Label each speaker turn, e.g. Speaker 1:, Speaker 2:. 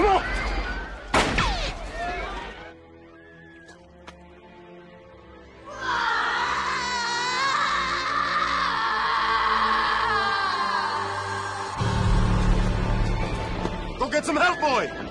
Speaker 1: Come on! Go get some help, boy!